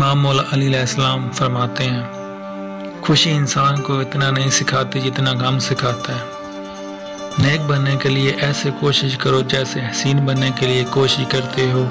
इमाम मौला अली फरमाते हैं, खुशी इंसान को इतना नहीं सिखाती जितना गम सिखाता है। नेक बनने के लिए ऐसे कोशिश करो जैसे हसीन बनने के लिए कोशिश करते हो।